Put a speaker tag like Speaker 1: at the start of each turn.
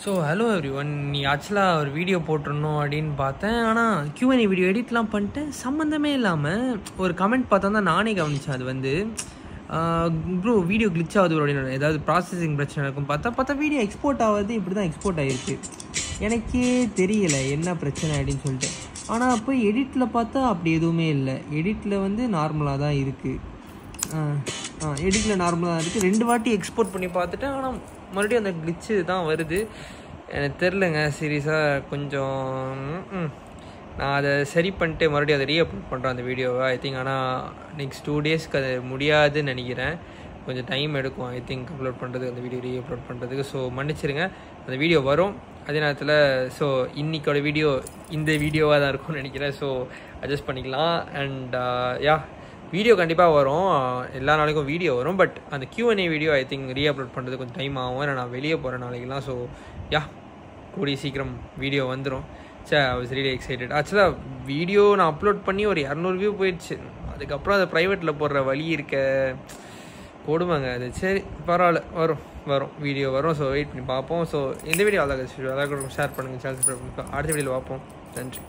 Speaker 1: So hello every one நீ ஆக்சுவலாக ஒரு வீடியோ போட்டுருணும் அப்படின்னு பார்த்தேன். ஆனால் Q&A வீடியோ எடிட்லாம் பண்ணிட்டேன். சம்மந்தமே இல்லாமல் ஒரு கமெண்ட் பார்த்தா தான் நானே கவனிச்சேன் அது வந்து ப்ரோ வீடியோ கிளிச் ஆகுது அப்படின்னு ஏதாவது ப்ராசஸிங் பிரச்சனை இருக்கும் பார்த்தா பார்த்தா வீடியோ எக்ஸ்போர்ட் ஆகுது இப்படி தான் எக்ஸ்போர்ட் ஆகிருக்கு எனக்கே தெரியல என்ன பிரச்சனை அப்படின்னு சொல்லிட்டு. ஆனால் போய் எடிட்டில் பார்த்தா அப்படி எதுவுமே இல்லை. எடிட்டில் வந்து நார்மலாக தான் இருக்குது எடிட்டில் நார்மலாக இருக்குது ரெண்டு வாட்டி எக்ஸ்போர்ட் பண்ணி பார்த்துட்டேன் ஆனால் மறுபடியும் அந்த கிளிச்சு தான் வருது. எனக்கு தெரிலங்க சீரியஸாக கொஞ்சம் நான் அதை சரி பண்ணிட்டு மறுபடியும் அதை ரீஅப்லோட் பண்ணுறேன் அந்த வீடியோவை ஐ திங்க் ஆனால் நெக்ஸ்ட் டூ டேஸ்க்கு அது முடியாதுன்னு நினைக்கிறேன். கொஞ்சம் டைம் எடுக்கும். ஐ திங்க் அப்லோட் பண்ணுறதுக்கு அந்த வீடியோ ரீஅப்லோட் பண்ணுறதுக்கு ஸோ மன்னிச்சிருங்க. அந்த வீடியோ வரும். அதே நேரத்தில் ஸோ இன்றைக்கோட வீடியோ இந்த வீடியோவாக தான் இருக்கும்னு நினைக்கிறேன். ஸோ அட்ஜஸ்ட் பண்ணிக்கலாம். அண்ட் யா uh, வீடியோ கண்டிப்பாக வரும். எல்லா நாளைக்கும் வீடியோ வரும். பட் அந்த Q and A video I think reupload பண்ணுறது கொஞ்சம் டைம் ஆகும். ஏன்னா நான் வெளியே போகிற நாளைக்கெல்லாம் ஸோ யா கூடிய சீக்கிரம் வீடியோ வந்துடும் say I was really excited ஆக்சுவலாக வீடியோ நான் அப்லோட் பண்ணி ஒரு இரநூறு வியூ போயிடுச்சு. அதுக்கப்புறம் அதை ப்ரைவேட்டில் போடுற வழி இருக்க போடுவாங்க அது. சரி பரவாயில்ல. வரும் வரும். வீடியோ வரும். ஸோ வெயிட் பண்ணி பார்ப்போம். ஸோ இந்த வீடியோ அழகாக அழகாக ஷேர் பண்ணுங்கள் சேனல் அடுத்த வீடியோவில் பார்ப்போம். நன்றி.